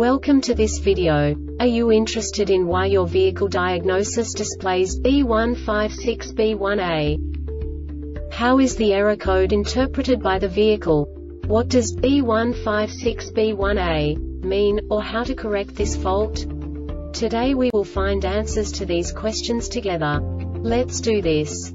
Welcome to this video. Are you interested in why your vehicle diagnosis displays B156B1A? How is the error code interpreted by the vehicle? What does B156B1A mean, or how to correct this fault? Today we will find answers to these questions together. Let's do this.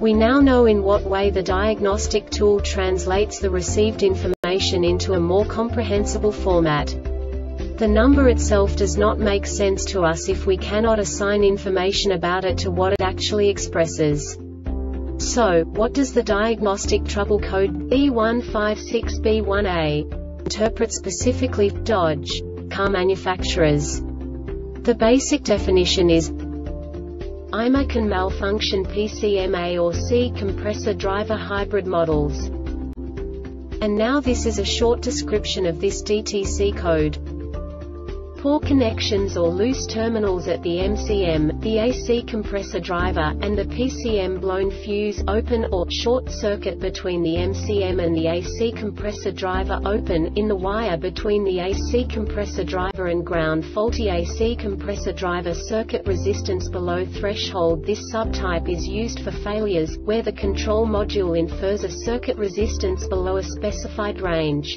We now know in what way the diagnostic tool translates the received information into a more comprehensible format. The number itself does not make sense to us if we cannot assign information about it to what it actually expresses. So, what does the diagnostic trouble code B156B1A interpret specifically Dodge car manufacturers? The basic definition is IMA CAN malfunction PCMA or C compressor driver hybrid models. And now this is a short description of this DTC code. Poor connections or loose terminals at the MCM, the AC compressor driver, and the PCM blown fuse open or short circuit between the MCM and the AC compressor driver open in the wire between the AC compressor driver and ground faulty AC compressor driver circuit resistance below threshold This subtype is used for failures, where the control module infers a circuit resistance below a specified range.